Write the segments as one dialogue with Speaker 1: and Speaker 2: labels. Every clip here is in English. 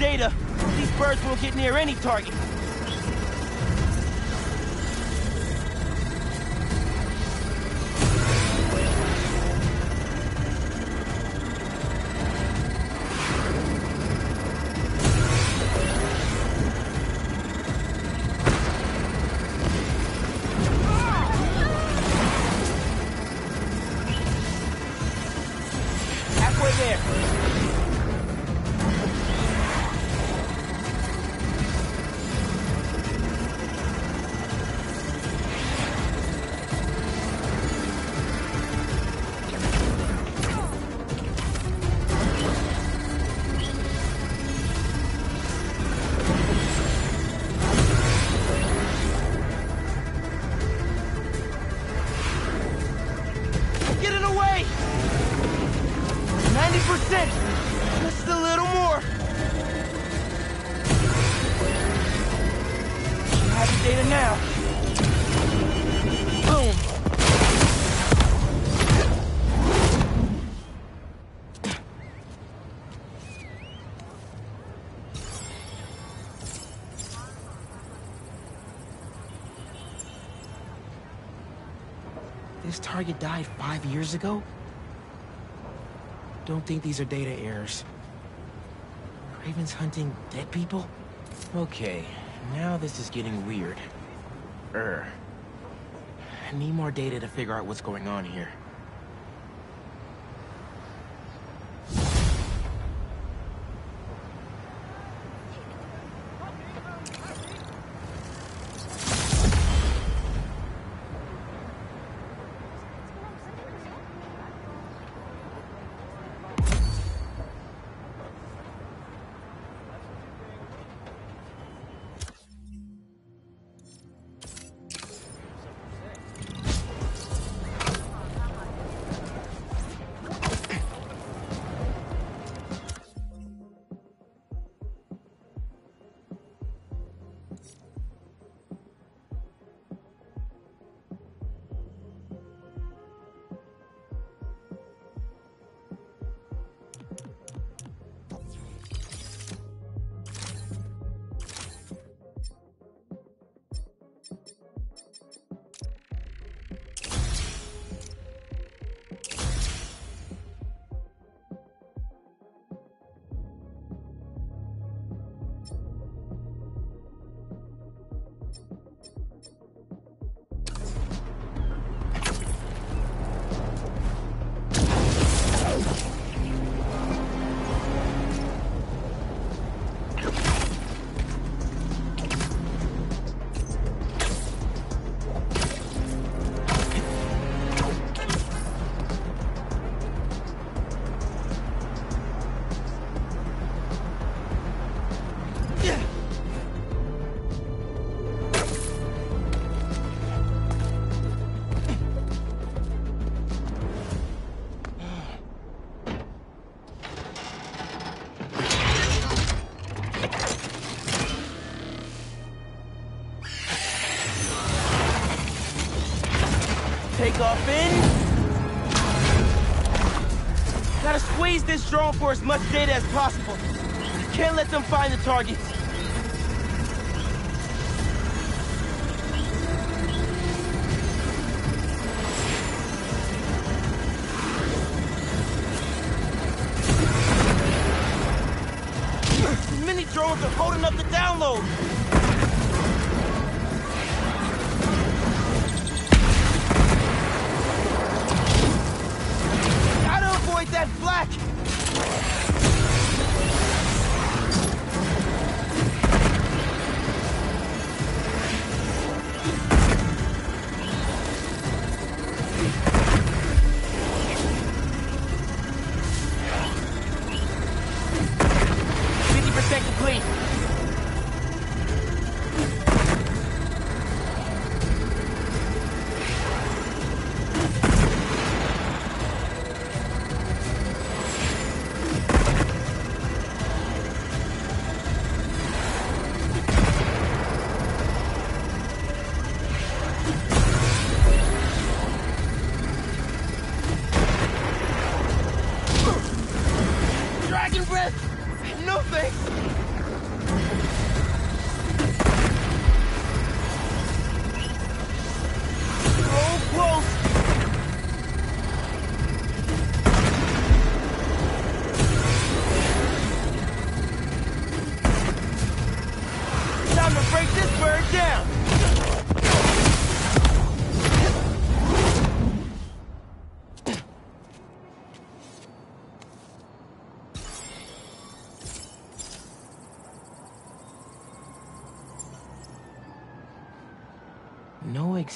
Speaker 1: data, these birds won't get near any target. Target died five years ago? Don't think these are data errors. Kraven's hunting dead people? Okay, now this is getting weird. Er. I need more data to figure out what's going on here. Drone for as much data as possible. Can't let them find the targets.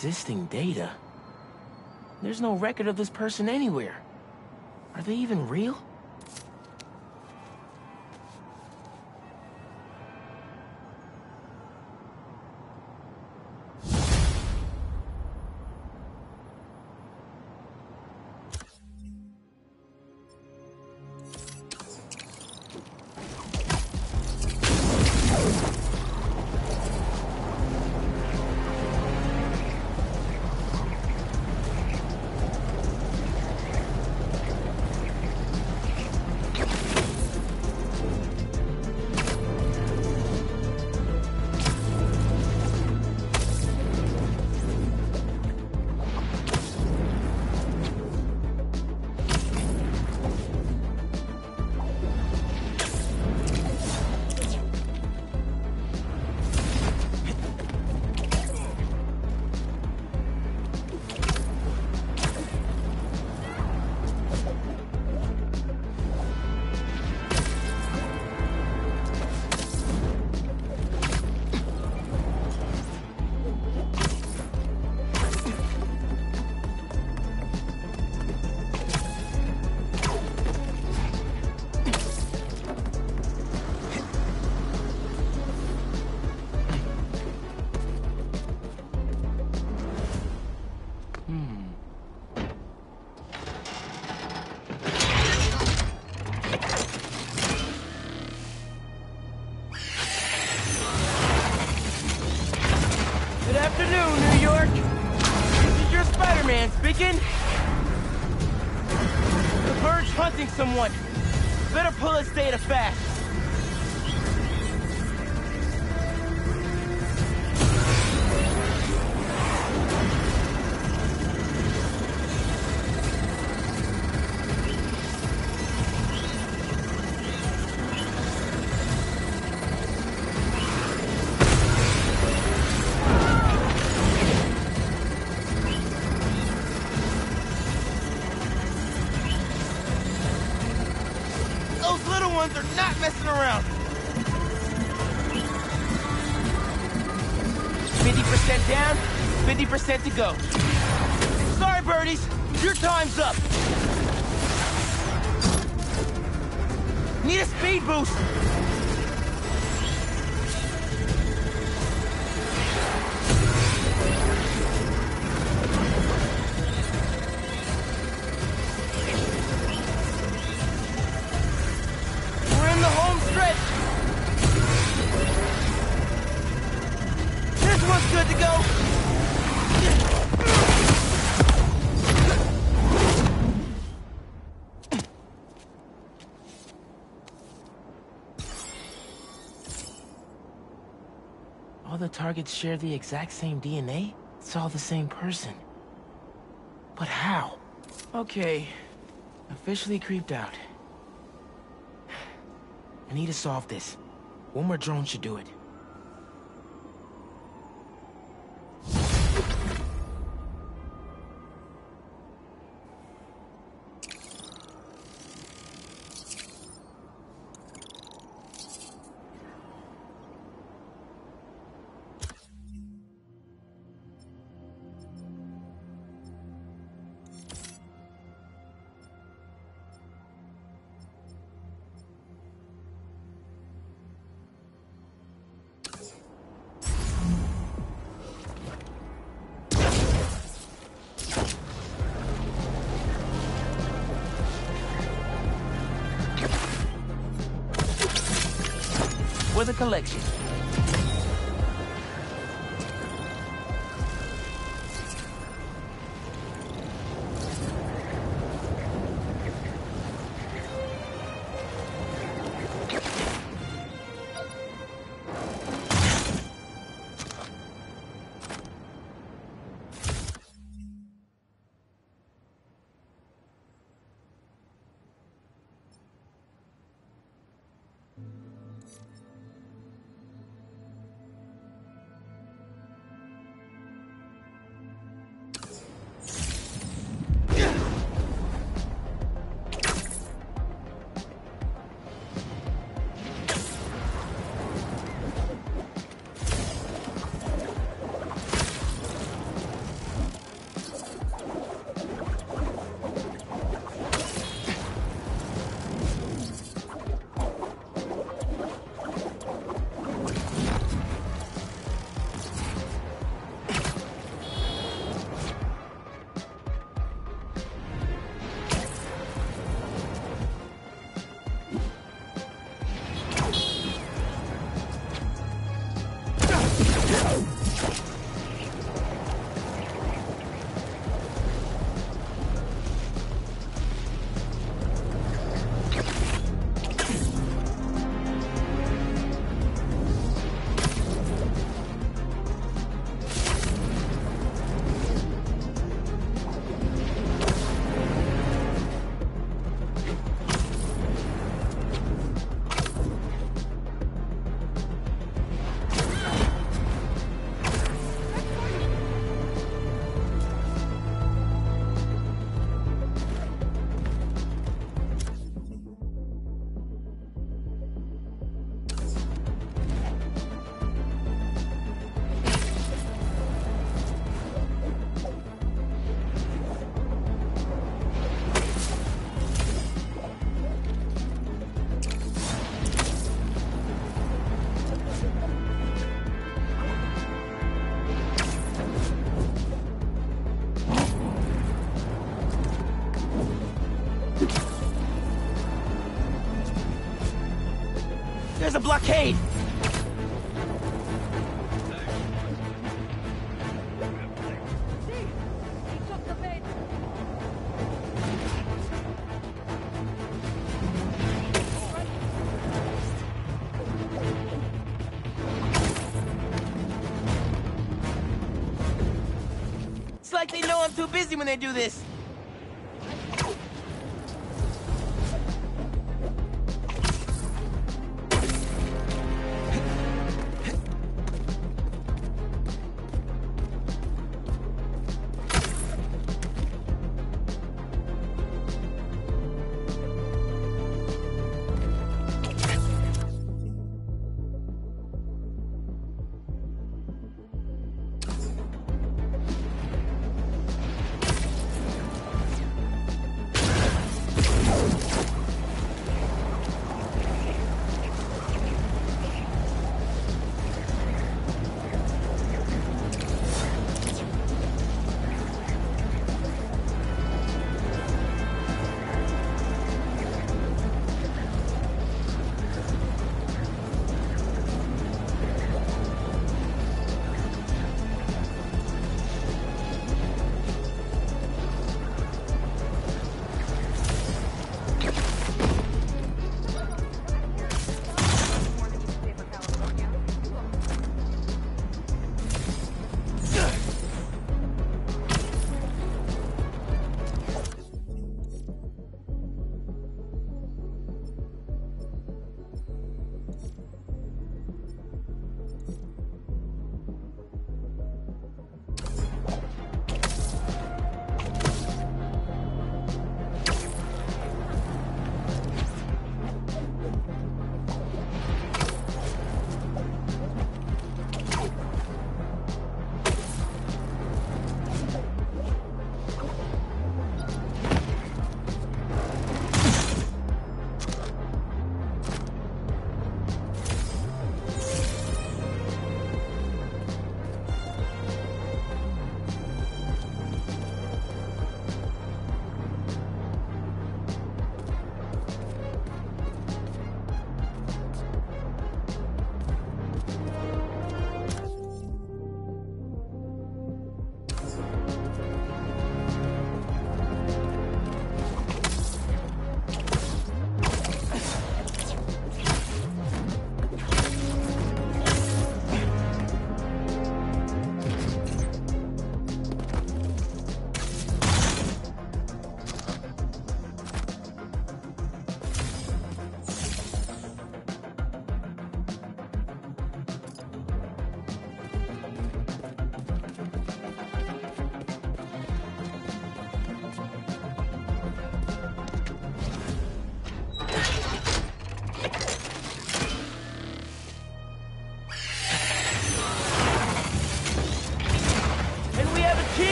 Speaker 1: Pre-existing data? There's no record of this person anywhere. Are they even real? 50% to go. Sorry, birdies. Your time's up. Need a speed boost. Targets share the exact same DNA? It's all the same person. But how? Okay, officially creeped out. I need to solve this. One more drone should do it. Blockade! It's like they know I'm too busy when they do this.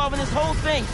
Speaker 1: Solving this whole thing.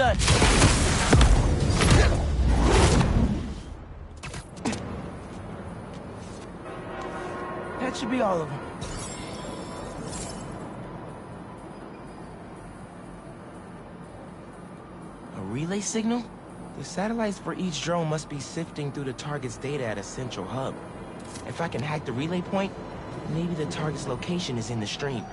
Speaker 1: That should be all of them. A relay signal? The satellites for each drone must be sifting through the target's data at a central hub. If I can hack the relay point, maybe the target's location is in the stream.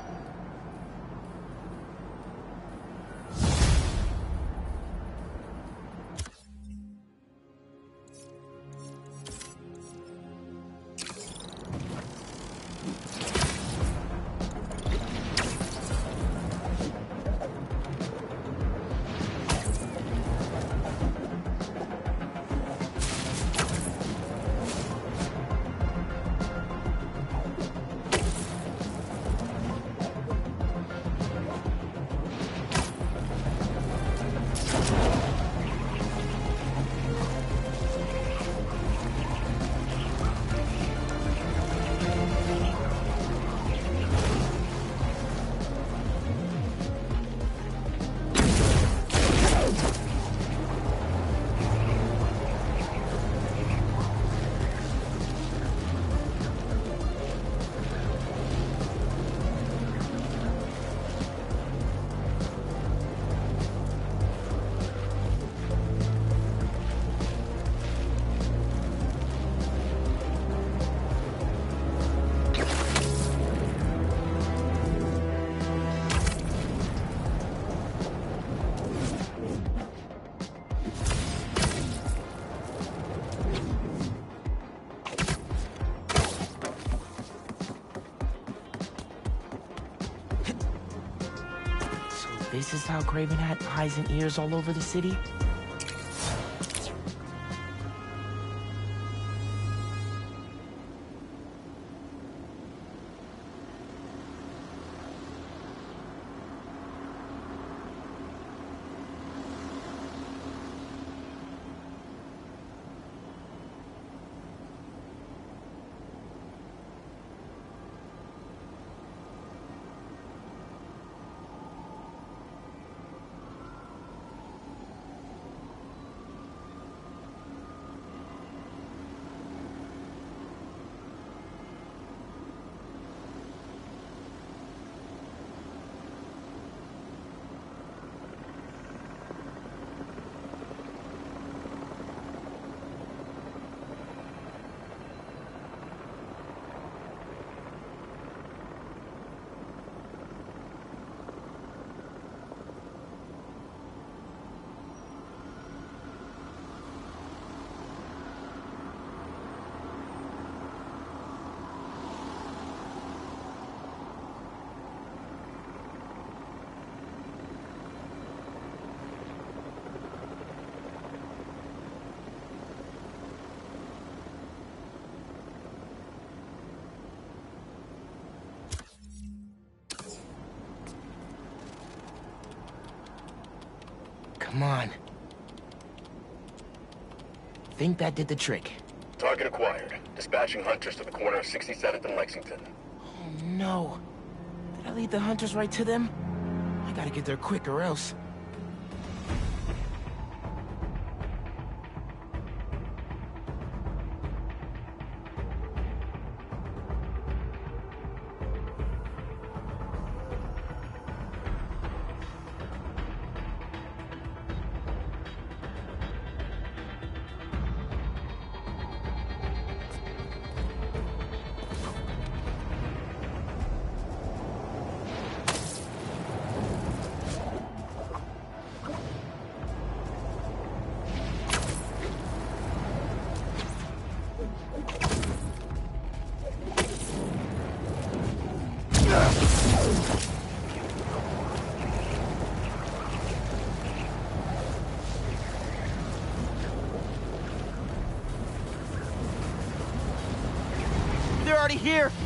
Speaker 1: Eyes and ears all over the city? Come on. Think that did the trick.
Speaker 2: Target acquired. Dispatching hunters to the corner of 67th and Lexington.
Speaker 1: Oh no. Did I lead the hunters right to them? I gotta get there quick or else. Here!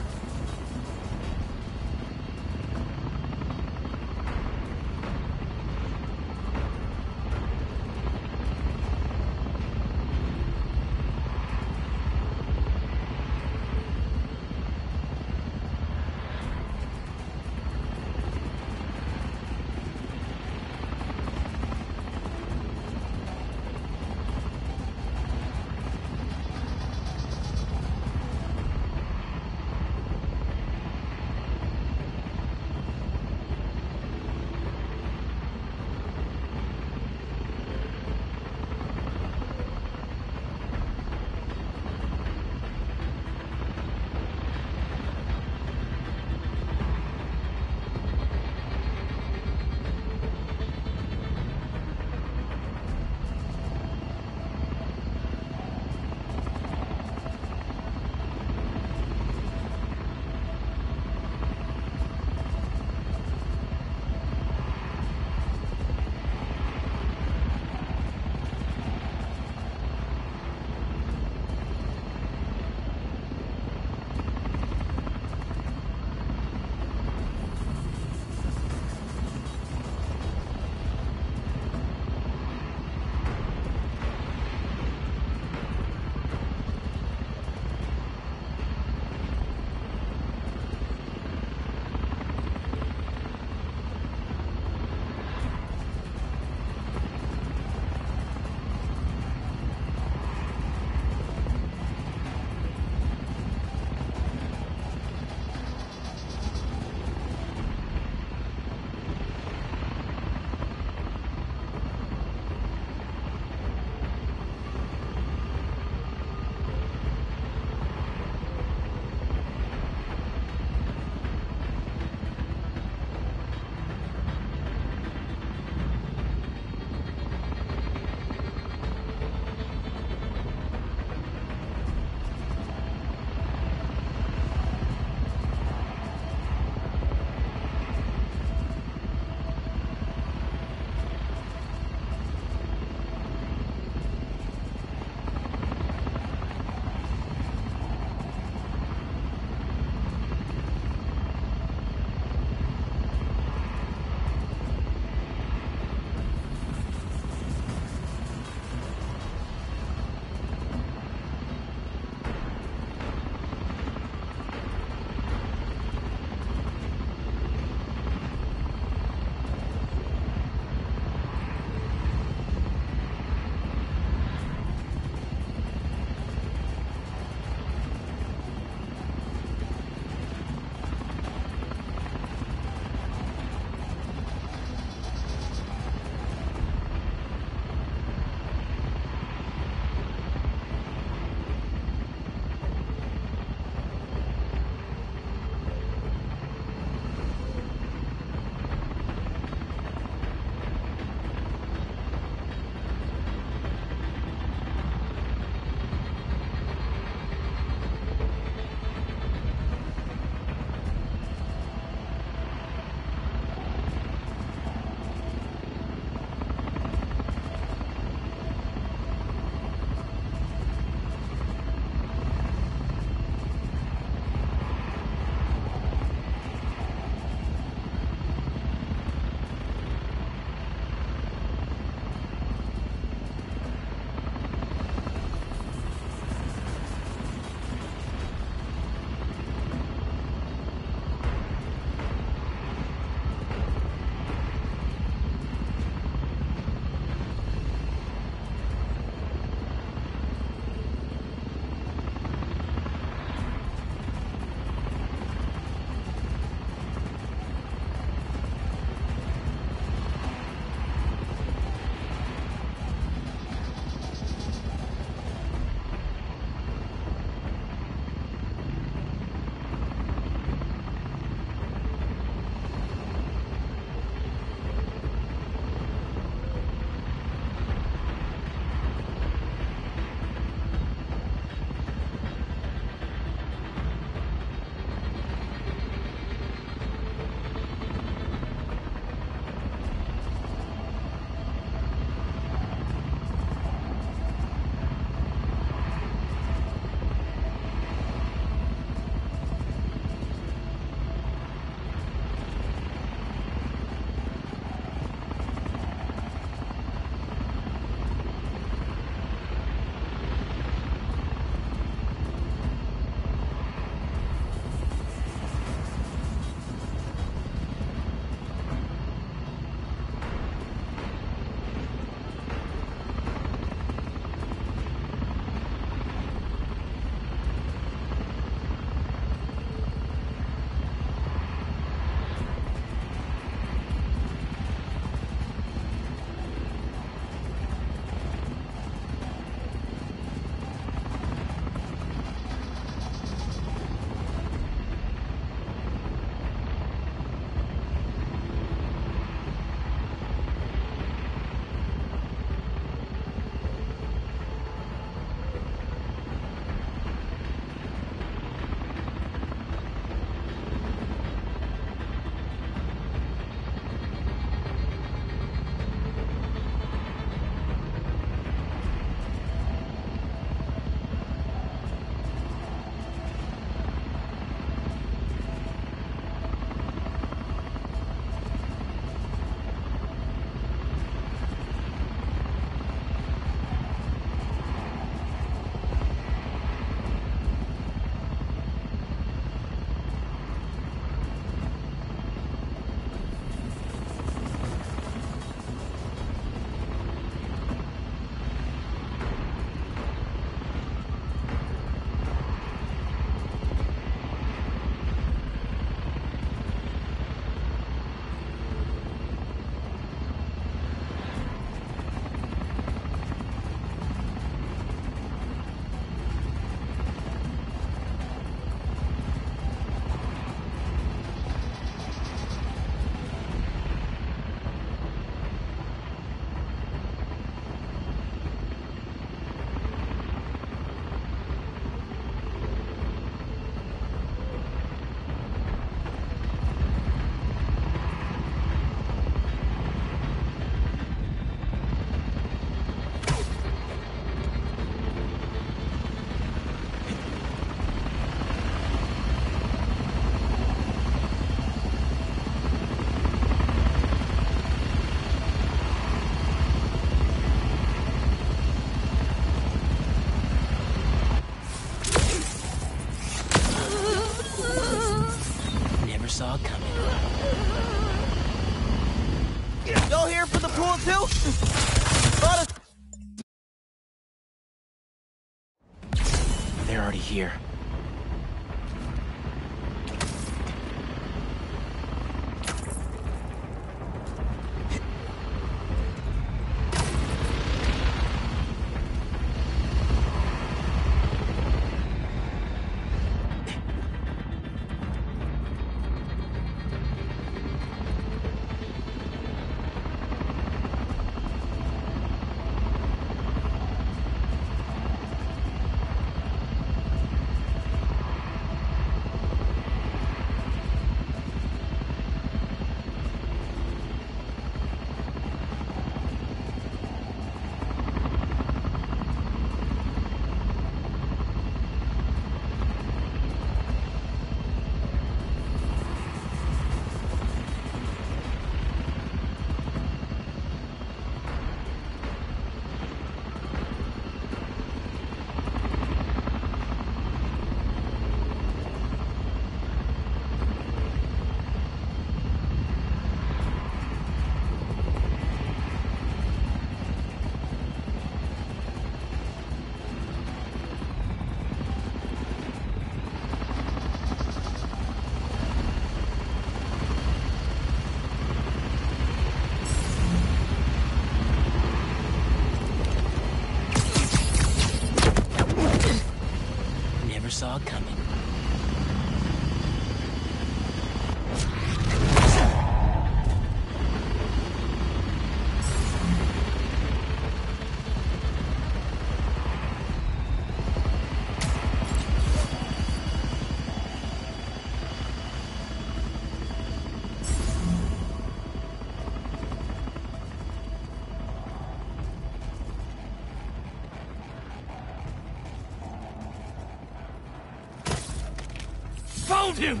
Speaker 3: him!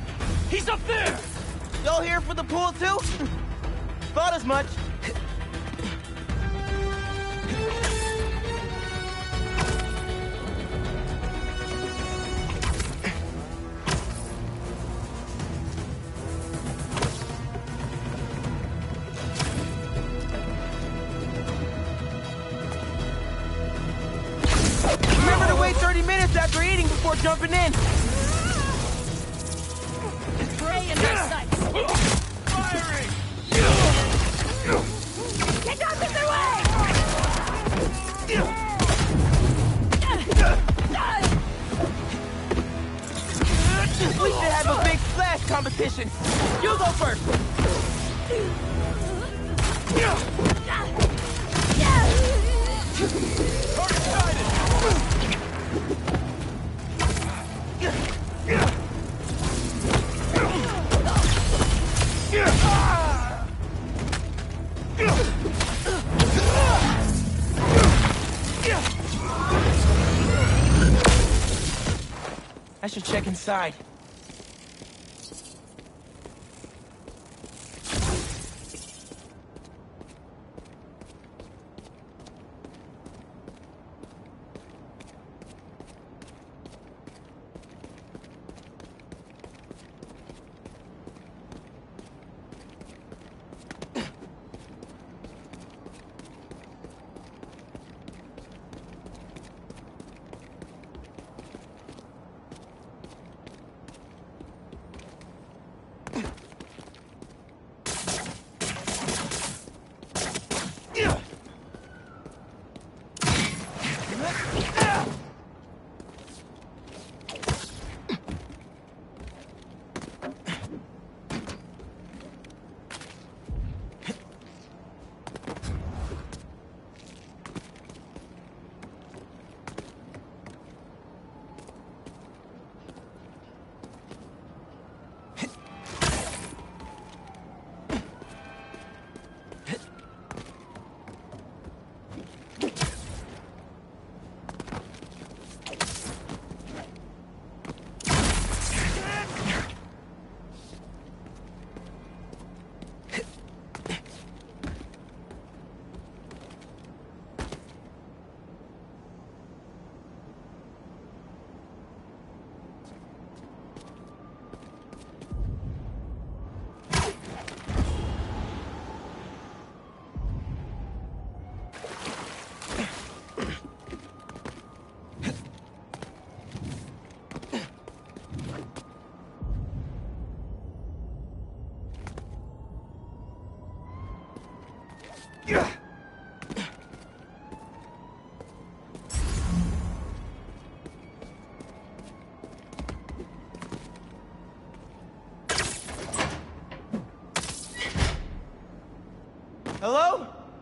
Speaker 3: He's up there!
Speaker 1: Y'all here for the pool too? Thought as much. should
Speaker 4: check inside.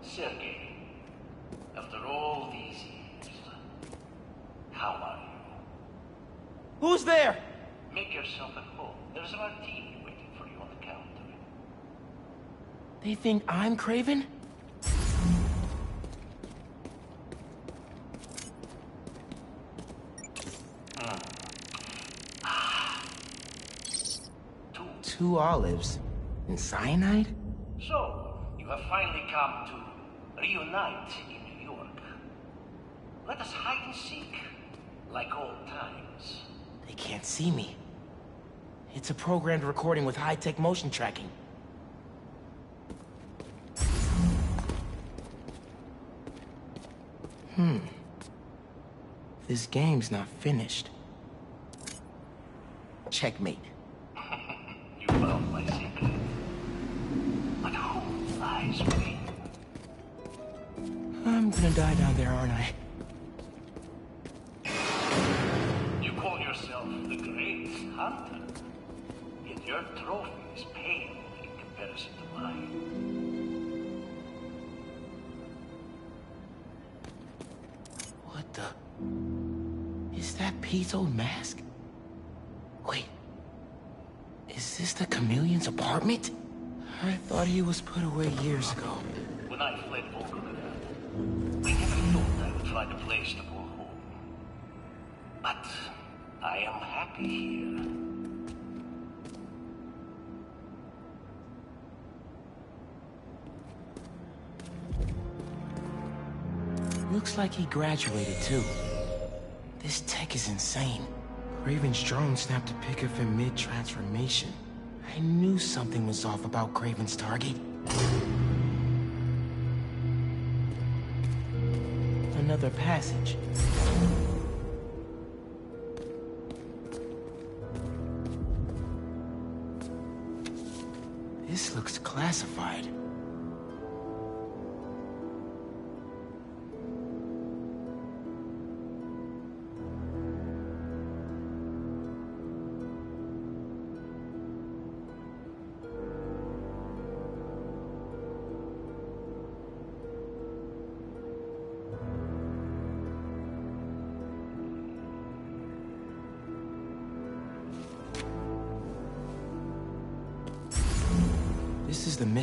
Speaker 5: Sergei, after all these years, how are you?
Speaker 1: Who's there?
Speaker 5: Make yourself at home. There's a martini waiting for you on the counter.
Speaker 1: They think I'm Kraven? Hmm. Ah.
Speaker 5: Two.
Speaker 1: Two olives. And cyanide?
Speaker 5: So, you have finally come to reunite in New York. Let us hide and seek, like old times.
Speaker 1: They can't see me. It's a programmed recording with high-tech motion tracking. Hmm. This game's not finished. Checkmate. Die down there, aren't I?
Speaker 5: You call yourself the Great Hunter. Yet your trophy is pale in comparison to mine.
Speaker 1: What the? Is that Pete's old mask? Wait. Is this the chameleon's apartment? I thought he was put away years ago.
Speaker 5: When I fled Volgograd, I never thought I would find a place to call home. But I am happy here.
Speaker 1: Looks like he graduated too. This tech is insane. Kraven's drone snapped a pic of him mid-transformation. I knew something was off about Kraven's target. Another passage. This looks classified.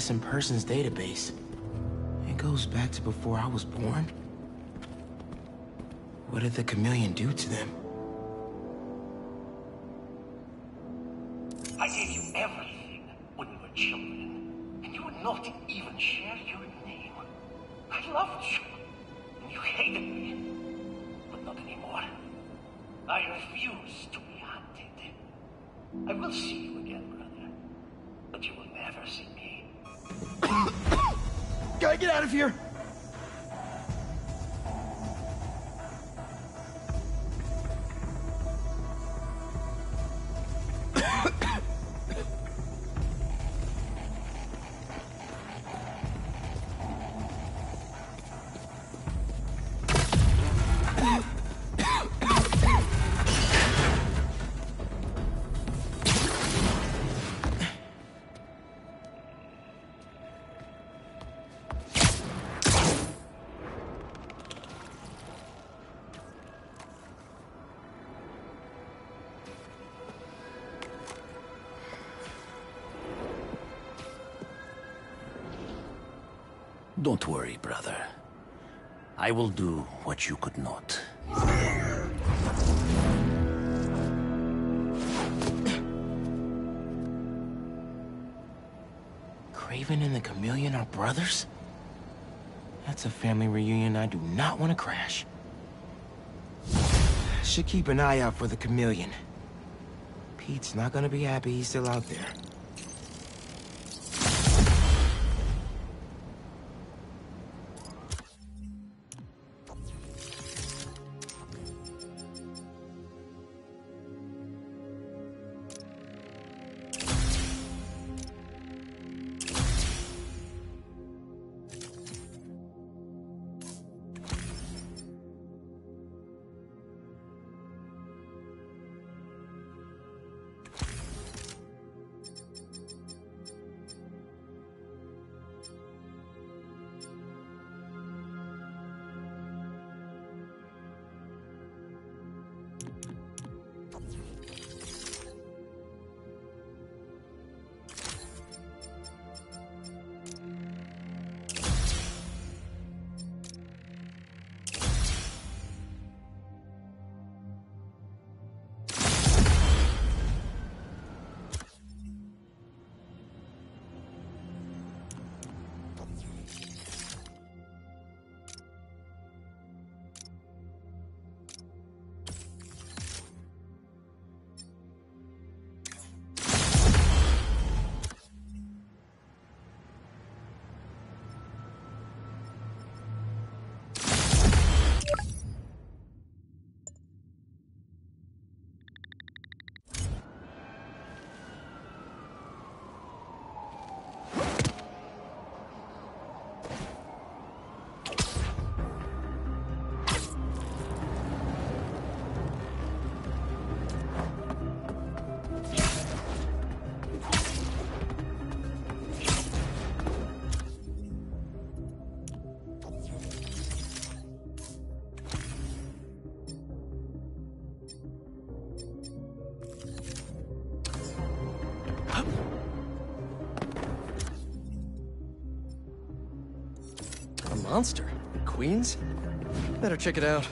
Speaker 1: Missing persons database. It goes back to before I was born. What did the chameleon do to them?
Speaker 5: Don't worry, brother. I will do what you could not.
Speaker 1: Kraven and the chameleon are brothers? That's a family reunion I do not want to crash. Should keep an eye out for the chameleon. Pete's not gonna be happy he's still out there.
Speaker 6: Monster. Queens? Better check it out.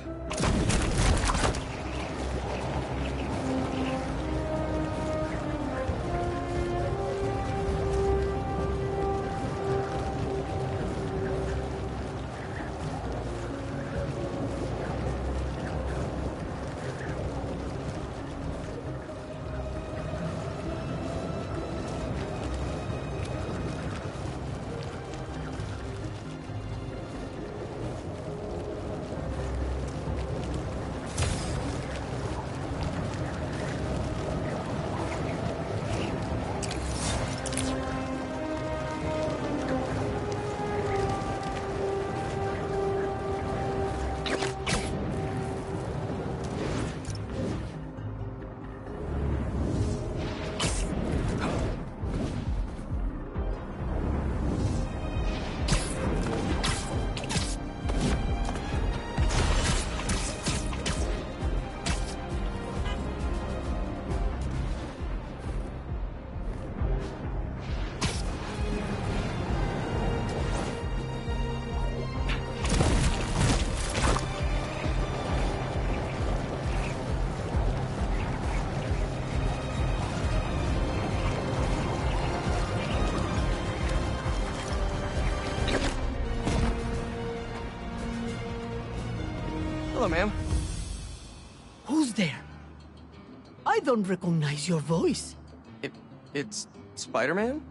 Speaker 7: Don't recognize your voice.
Speaker 6: It, it's Spider-Man?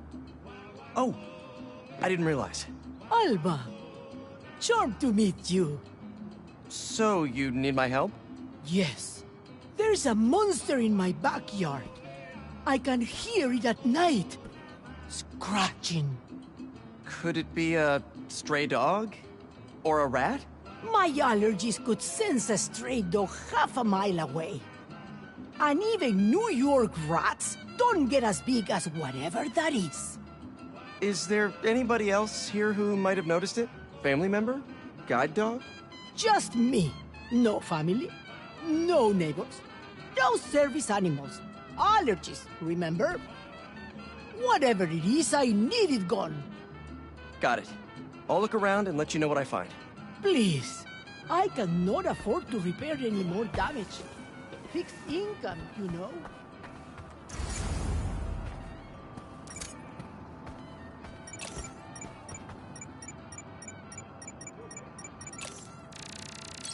Speaker 6: Oh, I didn't realize.
Speaker 7: Alba. Charmed to meet you.
Speaker 6: So, you need my help?
Speaker 7: Yes. There's a monster in my backyard. I can hear it at night. Scratching.
Speaker 6: Could it be a stray dog? Or a rat?
Speaker 7: My allergies could sense a stray dog half a mile away. And even New York rats don't get as big as whatever that is.
Speaker 6: Is there anybody else here who might have noticed it? Family member? Guide dog?
Speaker 7: Just me. No family. No neighbors. No service animals. Allergies, remember? Whatever it is, I need it gone.
Speaker 6: Got it. I'll look around and let you know what I find.
Speaker 7: Please. I cannot afford to repair any more damage. Fixed income, you know.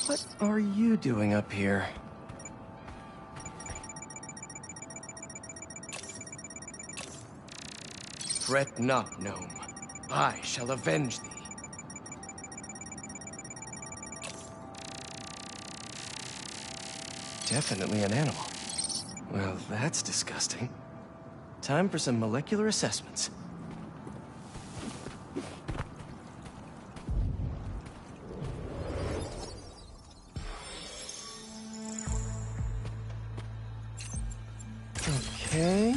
Speaker 6: What are you doing up here? Fret not, gnome. I shall avenge thee. Definitely an animal. Well, that's disgusting. Time for some molecular assessments. Okay.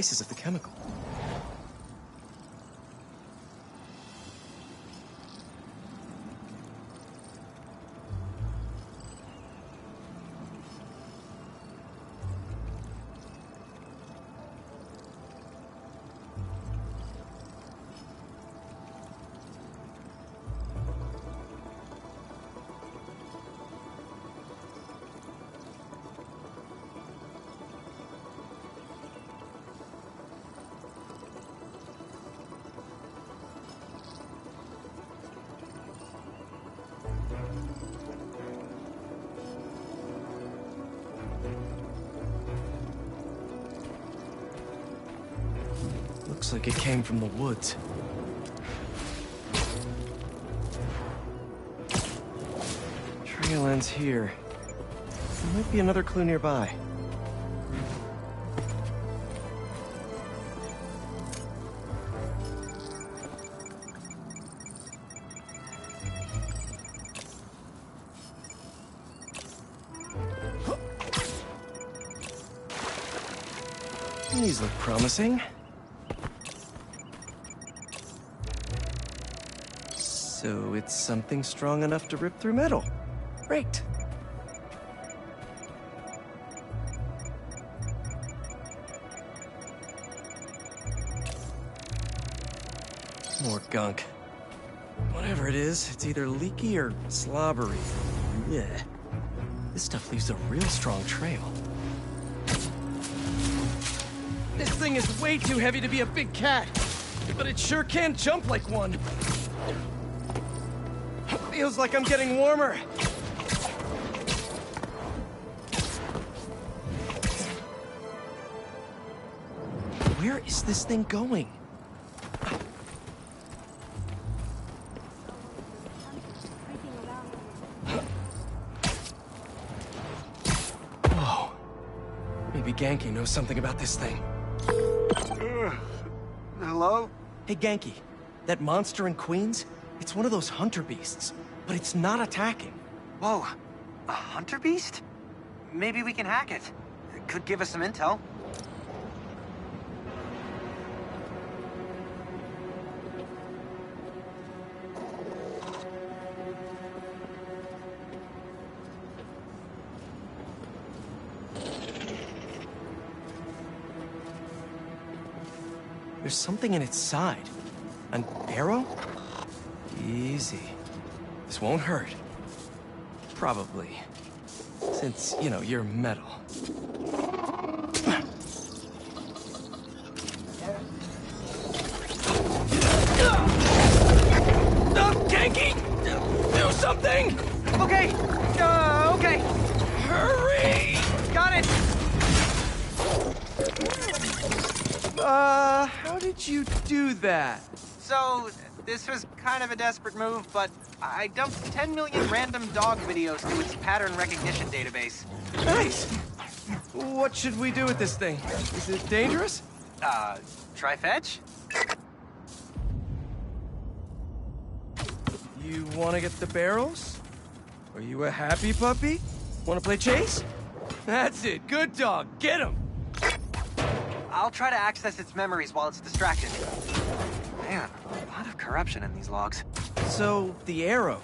Speaker 6: Traces of the chemical. like it came from the woods. Trail ends here. There might be another clue nearby. These look promising. It's something strong enough to rip through metal. Great. More gunk. Whatever it is, it's either leaky or slobbery. Yeah. This stuff leaves a real strong trail. This thing is way too heavy to be a big cat, but it sure can jump like one. Feels like I'm getting warmer. Where is this thing going? Whoa. Maybe Ganke knows something about this thing.
Speaker 8: Hello?
Speaker 6: Hey, Ganke. That monster in Queens? It's one of those hunter beasts, but it's not attacking.
Speaker 8: Whoa, a hunter beast? Maybe we can hack it. It could give us some intel.
Speaker 6: There's something in its side. An arrow? Easy. This won't hurt. Probably. Since, you know, you're metal. Uh, Ganke! Do something!
Speaker 8: Okay, uh, okay.
Speaker 6: Hurry!
Speaker 8: Got it!
Speaker 6: Uh, how did you do that?
Speaker 8: So, this was kind of a desperate move, but I dumped 10 million random dog videos to its pattern recognition database.
Speaker 6: Nice! What should we do with this thing? Is it dangerous?
Speaker 8: Uh, try fetch?
Speaker 6: You want to get the barrels? Are you a happy puppy? Want to play chase? That's it. Good dog. Get him.
Speaker 8: I'll try to access its memories while it's distracted. Man, a lot of corruption in these logs.
Speaker 6: So, the arrow.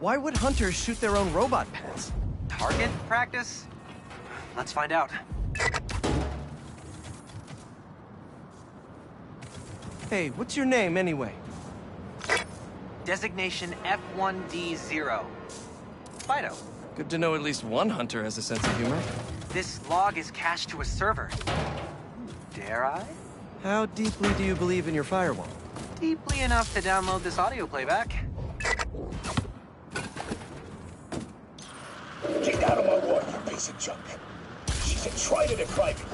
Speaker 6: Why would hunters shoot their own robot pets?
Speaker 8: Target practice? Let's find out.
Speaker 6: Hey, what's your name anyway?
Speaker 8: Designation F1D0. Fido.
Speaker 6: Good to know at least one hunter has a sense of humor.
Speaker 8: This log is cached to a server. Dare I?
Speaker 6: How deeply do you believe in your firewall?
Speaker 8: Deeply enough to download this audio playback.
Speaker 2: Get out of my way, you piece of junk. She's a traitor to Kraven.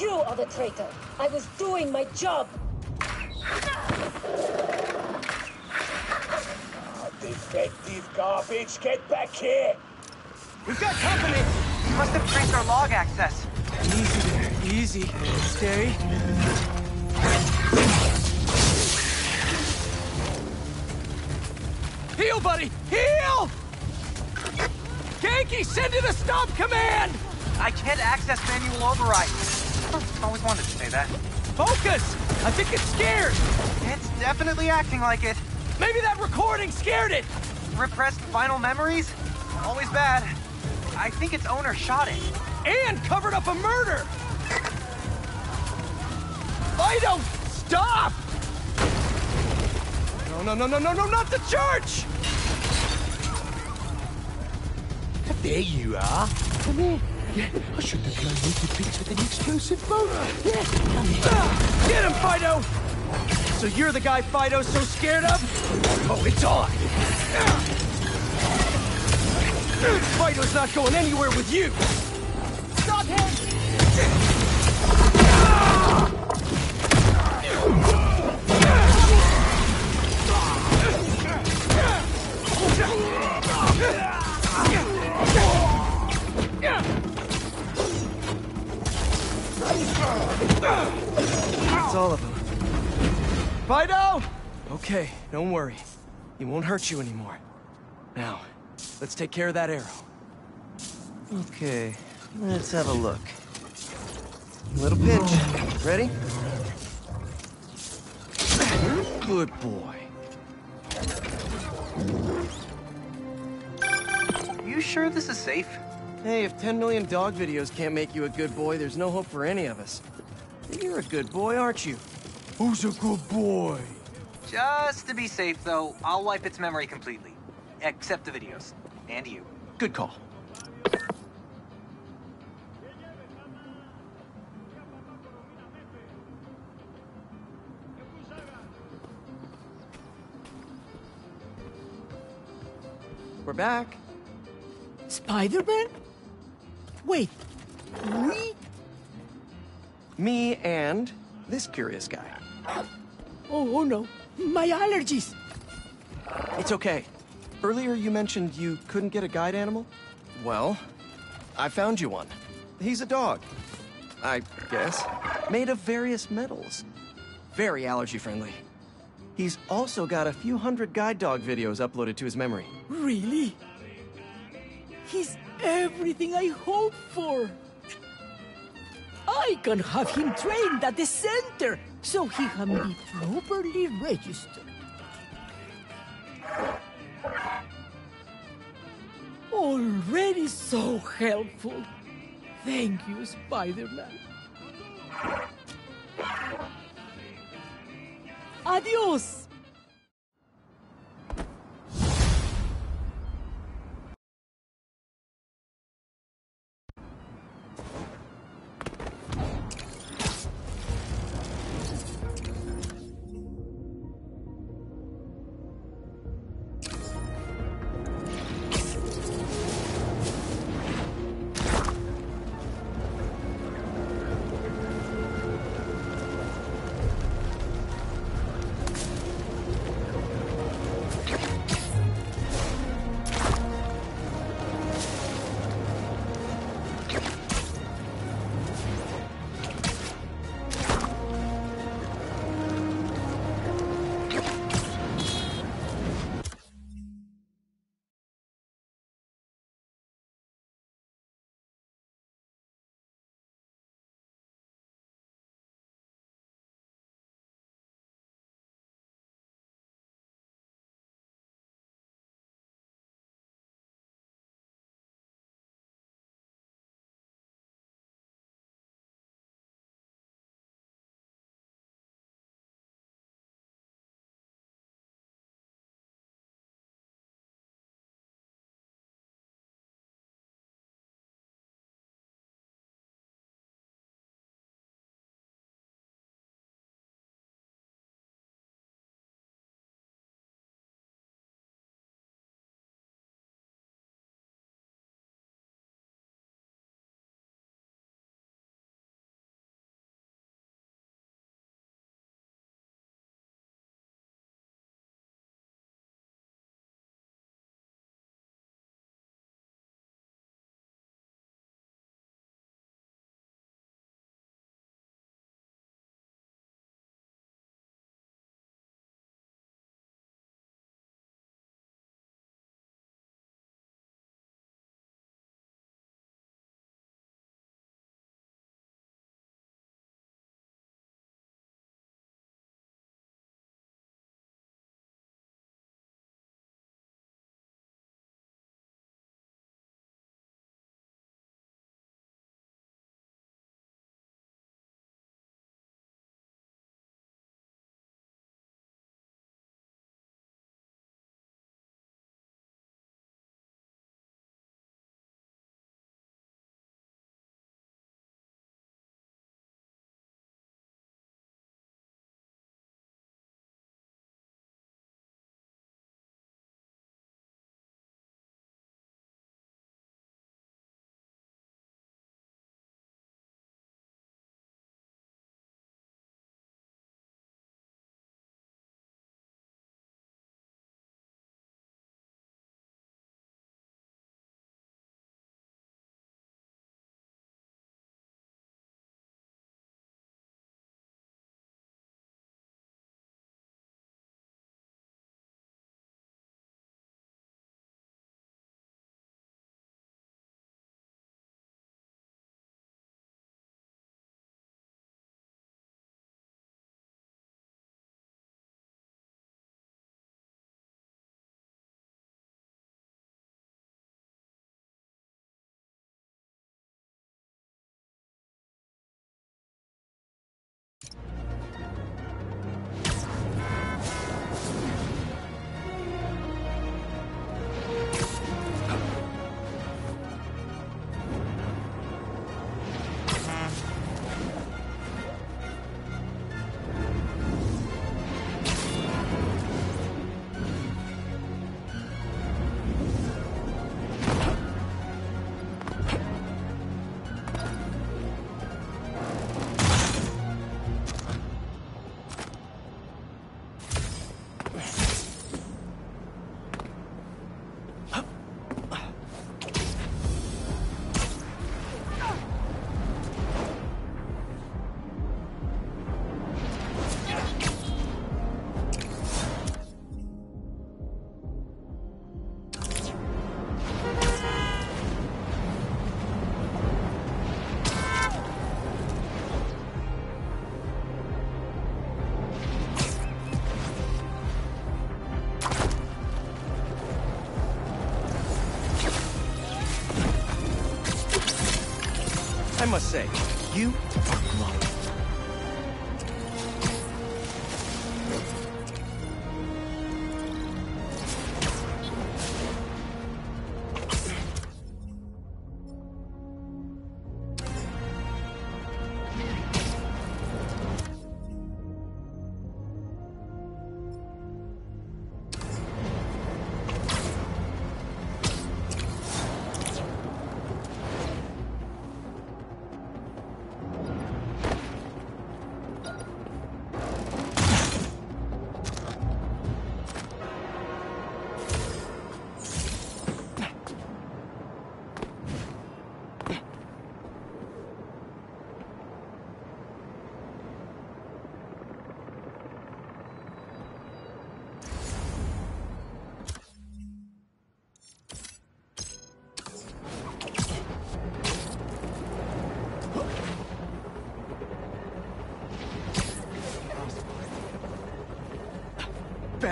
Speaker 9: You are the traitor. I was doing my job.
Speaker 2: Ah, defective garbage, get back here.
Speaker 8: We've got company! Must have traced our log access.
Speaker 6: Easy there. Easy. Stay. Heel, buddy! Heel! Ganke, send in a stop command!
Speaker 8: I can't access manual override. Always wanted to say that.
Speaker 6: Focus! I think it's scared!
Speaker 8: It's definitely acting like it.
Speaker 6: Maybe that recording scared it!
Speaker 8: Repressed final memories? Always bad. I think its owner shot it.
Speaker 6: And covered up a murder! Fido, stop! No, no, no, no, no, no, not the church!
Speaker 1: There you are. Come here. Yeah, I should have you could fix with an explosive motor. Yeah, come here.
Speaker 6: Ah, Get him, Fido! So you're the guy Fido's so scared of? Oh, it's on! Fido's not going anywhere with you!
Speaker 9: Stop him!
Speaker 6: Fido! Okay, don't worry. He won't hurt you anymore. Now, let's take care of that arrow. Okay, let's have a look. Little pinch. Ready? Good boy.
Speaker 8: You sure this is safe?
Speaker 6: Hey, if 10 million dog videos can't make you a good boy, there's no hope for any of us. You're a good boy, aren't you?
Speaker 3: Who's a good boy?
Speaker 8: Just to be safe, though, I'll wipe its memory completely. Except the videos. And you.
Speaker 6: Good call. We're back.
Speaker 7: Spider-Man? Wait, we?
Speaker 6: Me and this curious guy.
Speaker 7: Oh, oh no, my allergies.
Speaker 6: It's okay. Earlier you mentioned you couldn't get a guide animal? Well, I found you one. He's a dog. I guess. Made of various metals. Very allergy friendly. He's also got a few hundred guide dog videos uploaded to his memory.
Speaker 7: Really? He's everything I hoped for. I can have him trained at the center so he can be properly registered. Already so helpful. Thank you, Spider-Man. Adios!
Speaker 6: Must say,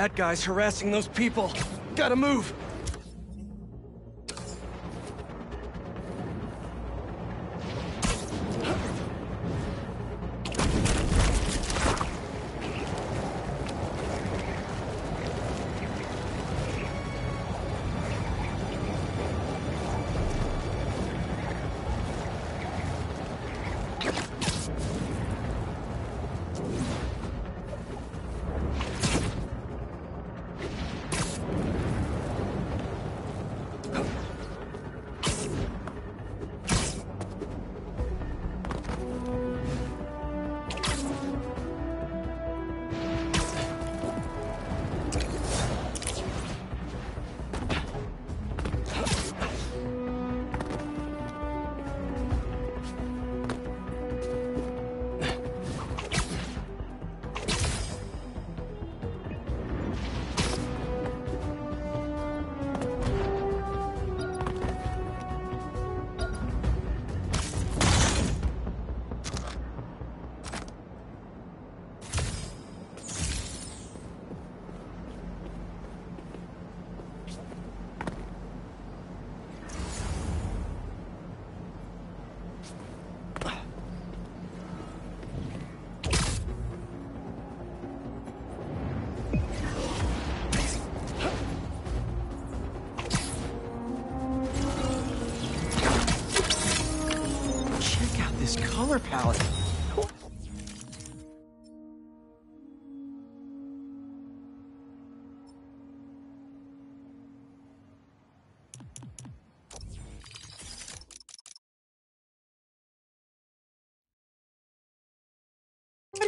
Speaker 6: Bad guys harassing those people. Gotta move.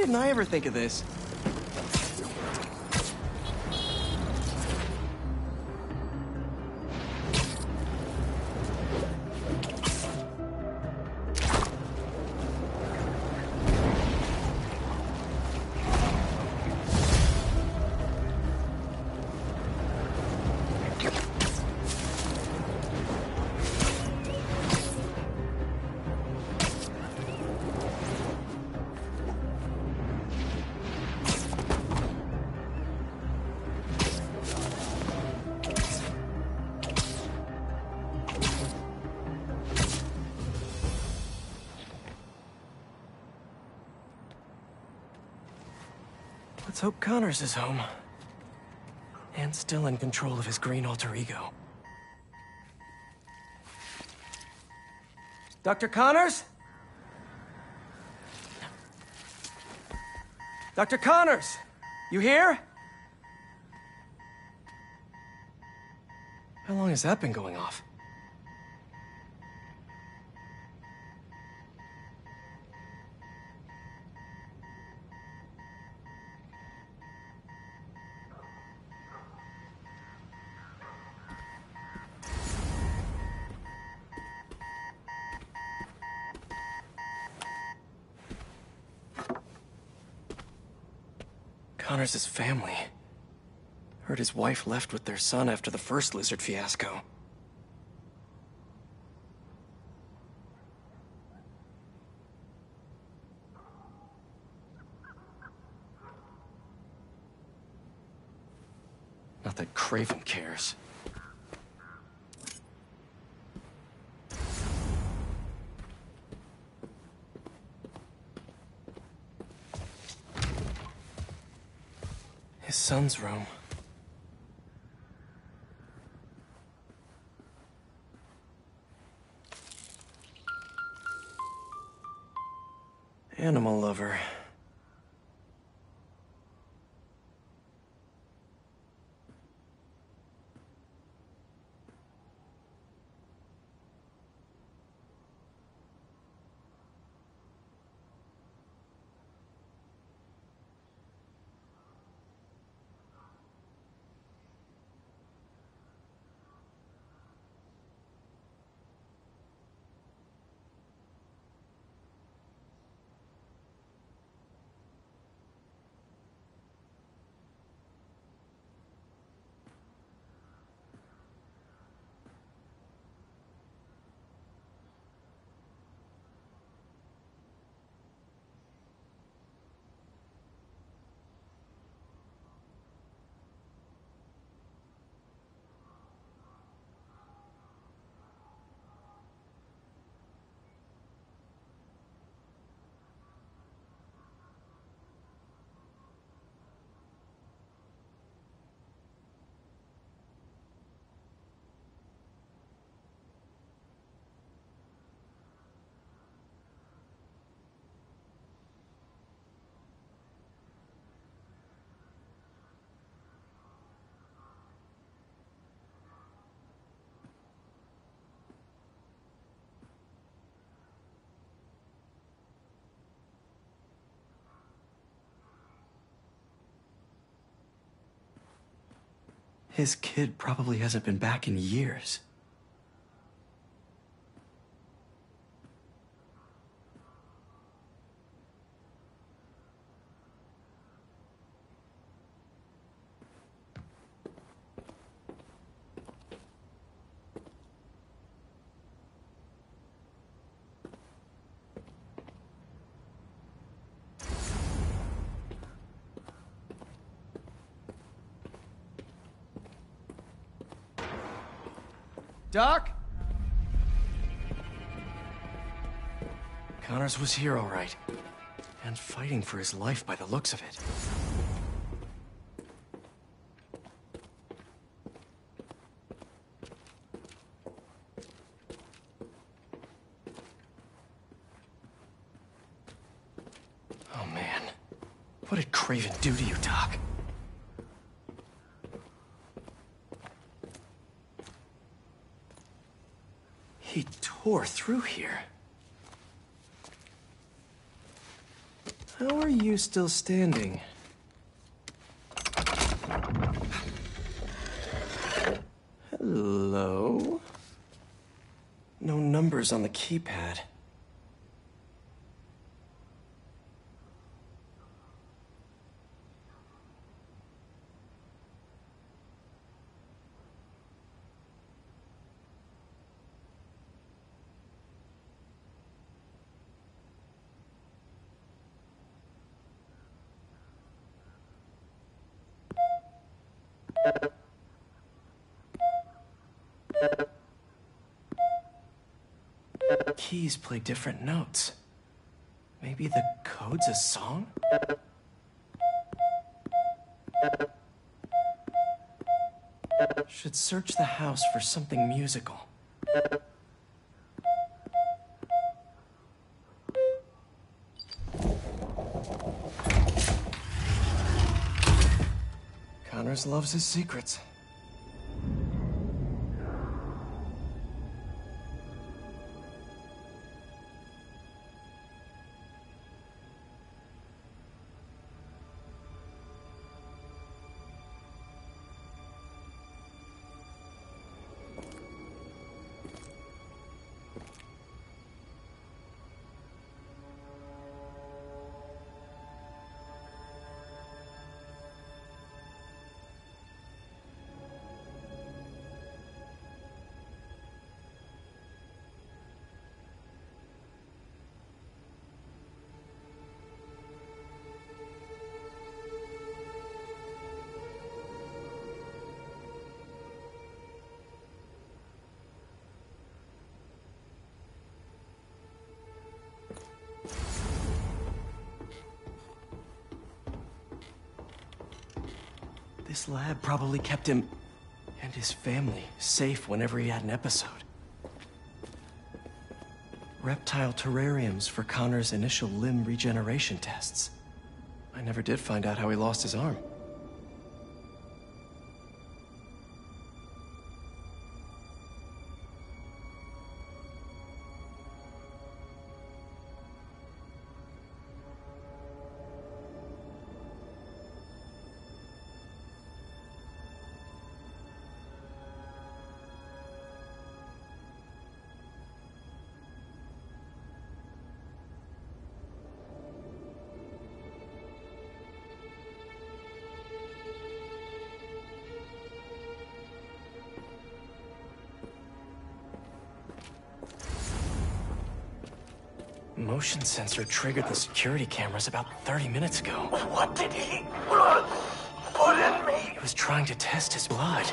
Speaker 6: Didn't I ever think of this? Hope Connors is home. And still in control of his green alter ego. Dr. Connors? Dr. Connors! You here? How long has that been going off? Connors' family. Heard his wife left with their son after the first lizard fiasco. Not that Kraven cares. His son's room. Animal lover. His kid probably hasn't been back in years.
Speaker 3: Doc?
Speaker 6: Connors was here, all right. And fighting for his life by the looks of it. Oh man. What did Kraven do to you, Doc? He through here. How are you still standing? Hello? No numbers on the keypad. Keys play different notes. Maybe the code's a song? Should search the house for something musical. Connors loves his secrets. This lab probably kept him and his family safe whenever he had an episode. Reptile terrariums for Connors' initial limb regeneration tests. I never did find out how he lost his arm. Motion sensor triggered the security cameras about 30 minutes ago.
Speaker 5: What did he put in me?
Speaker 6: He was trying to test his blood.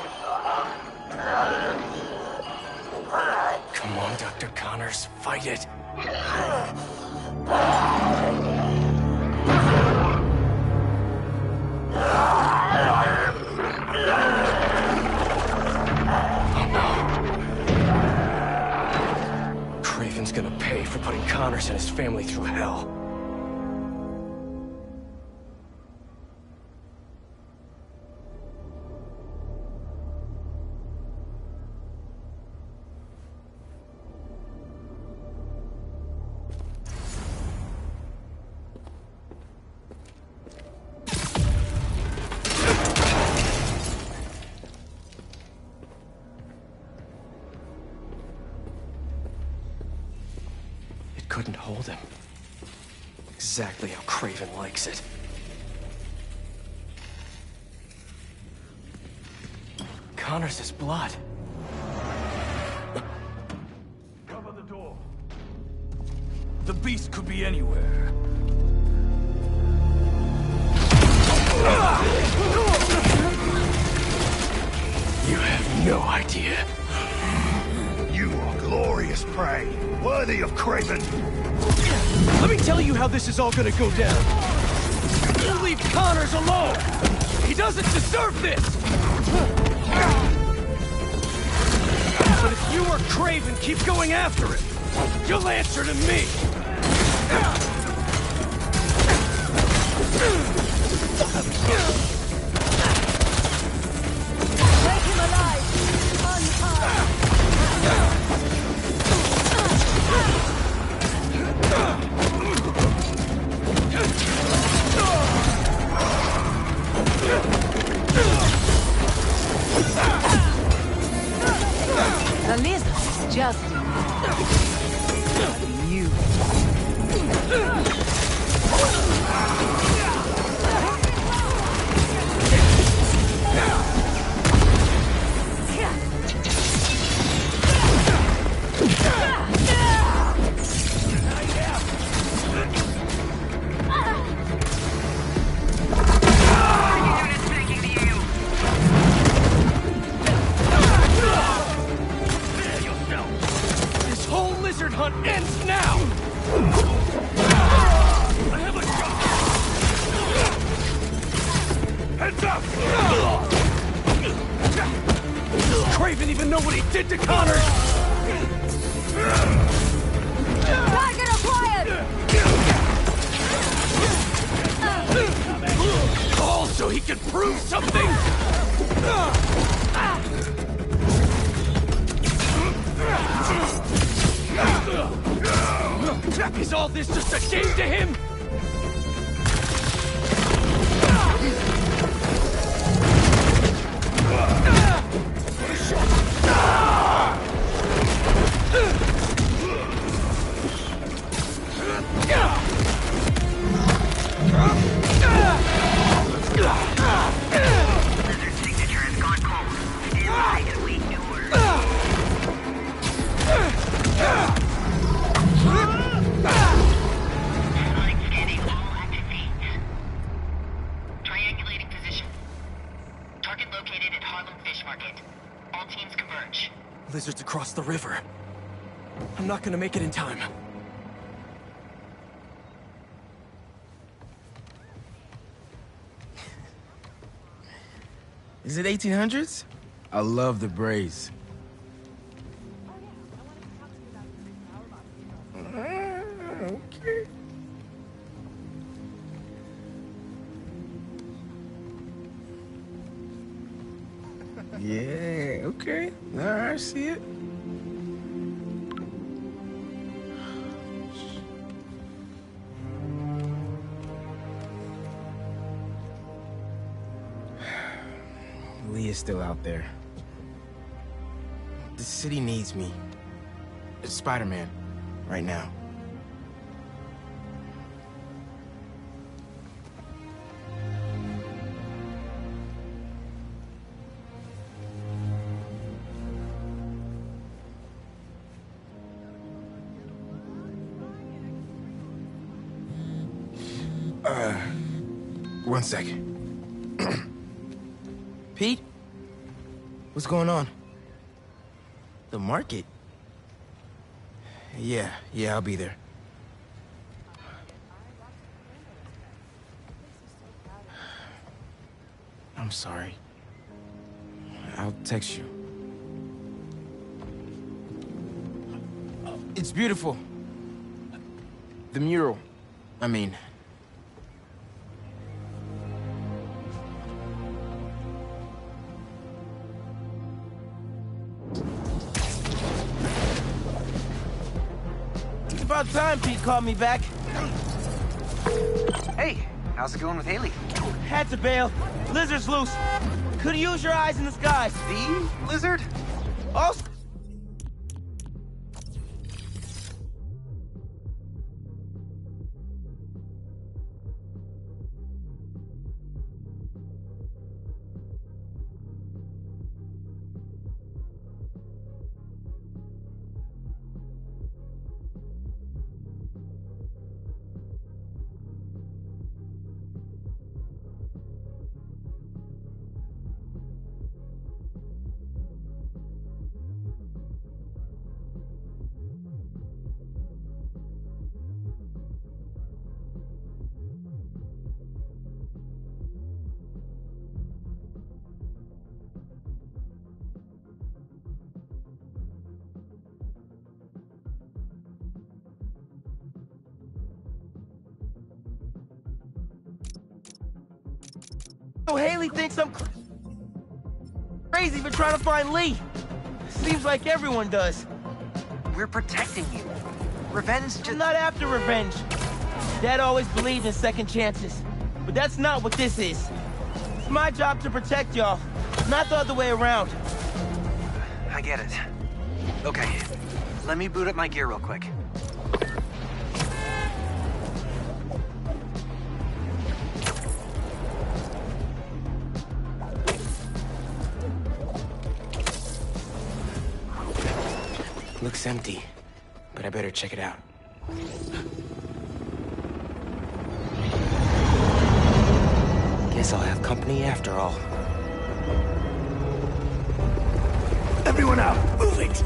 Speaker 6: Come on, Dr. Connors, fight it. For putting Connors and his family through hell. Connors' his blood.
Speaker 3: Cover the door. The beast could be anywhere.
Speaker 6: You have no idea.
Speaker 3: You are glorious prey, worthy of Kraven.
Speaker 6: Let me tell you how this is all gonna go down. You leave Connors alone! He doesn't deserve this! You or Kraven keep going after it. you'll answer to me!
Speaker 10: The is just you.
Speaker 1: 1800s? I love the braids. Needs me. It's Spider-Man, right now. Uh, one second. Pete? What's going on? The market? Yeah, yeah, I'll be there. I'm sorry. I'll text you. It's beautiful. The mural. I mean,
Speaker 11: about time Pete called me back.
Speaker 8: Hey, how's it going with Hailey?
Speaker 11: Had to bail. Lizard's loose. Could use your eyes in the skies.
Speaker 8: The lizard?
Speaker 11: Oh, Hailey thinks I'm cr- crazy for trying to find Li. Seems like everyone does.
Speaker 8: We're protecting you. Revenge
Speaker 11: I'm not after revenge. Dad always believed in second chances. But that's not what this is. It's my job to protect y'all, not the other way around.
Speaker 8: I get it. Okay, let me boot up my gear real quick.
Speaker 1: Looks empty. But I better check it out. Guess I'll have company after all.
Speaker 3: Everyone out! Move it!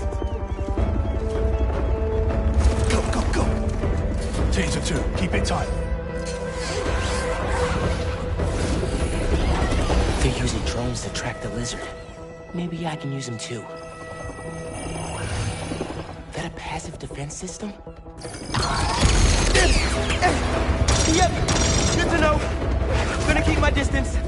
Speaker 3: Go, go, go! Taser 2, keep it tight.
Speaker 1: They're using drones to track the lizard. Maybe I can use them too. Defense system?
Speaker 11: Yep, good to know. Gonna keep my distance.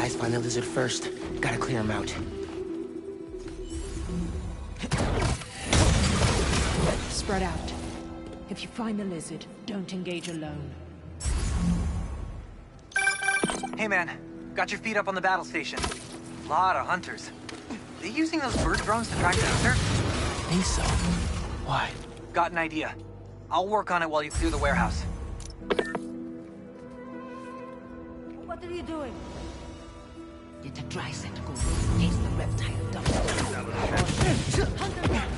Speaker 1: Guys find the lizard first. Gotta clear him out.
Speaker 10: Spread out. If you find the lizard, don't engage alone.
Speaker 8: Hey man, got your feet up on the battle station. Lot of hunters. Are They using those bird drones to track the hunter?
Speaker 1: I think so. Why?
Speaker 8: Got an idea. I'll work on it while you clear the warehouse.
Speaker 9: What are you doing?
Speaker 10: Let the dry scent go. Taste the reptile.
Speaker 3: On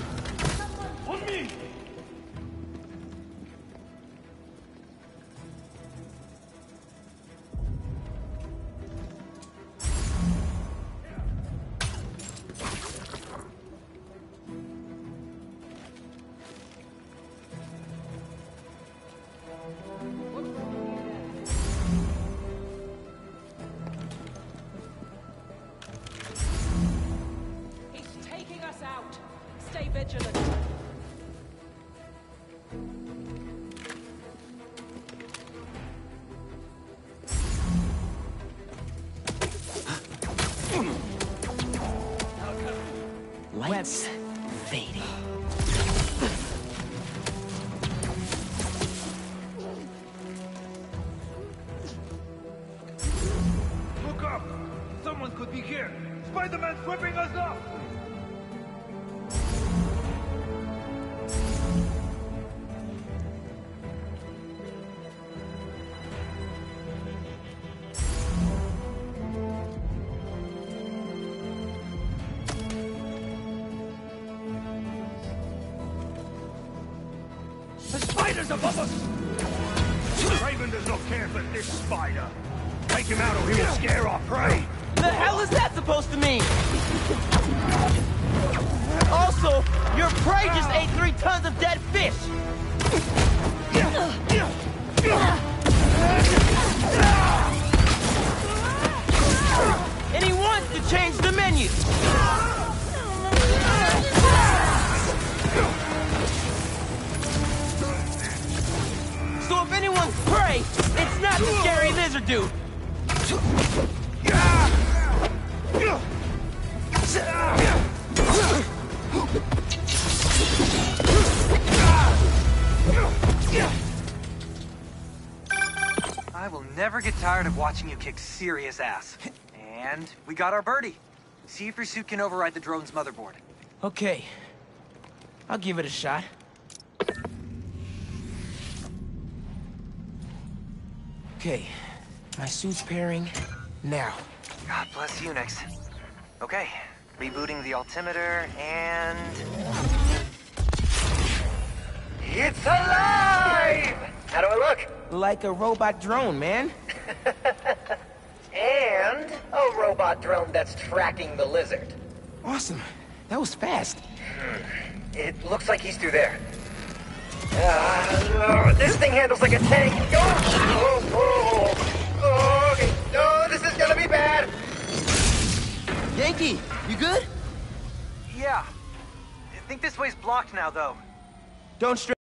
Speaker 3: above us! Kraven does not care for this spider.
Speaker 8: Serious ass. And we got our birdie. See if your suit can override the drone's motherboard.
Speaker 1: Okay. I'll give it a shot. Okay. My suit's pairing now.
Speaker 8: God bless Unix. Okay, rebooting the altimeter and...
Speaker 2: It's alive! How do I look?
Speaker 1: Like a robot drone, man.
Speaker 2: And a robot drone that's tracking the lizard.
Speaker 1: Awesome. That was fast.
Speaker 2: It looks like he's through there. Uh, this thing handles like a tank. Oh, oh, oh, oh, okay. No, this is gonna be bad.
Speaker 11: Ganke, you good?
Speaker 8: Yeah. I think this way's blocked now, though.
Speaker 11: Don't stress.